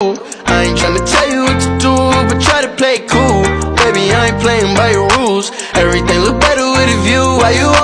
I ain't tryna tell you what to do, but try to play cool. Baby, I ain't playing by your rules. Everything look better with a view. Why you?